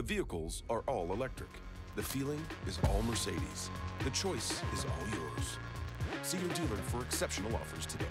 The vehicles are all electric. The feeling is all Mercedes. The choice is all yours. See your dealer for exceptional offers today.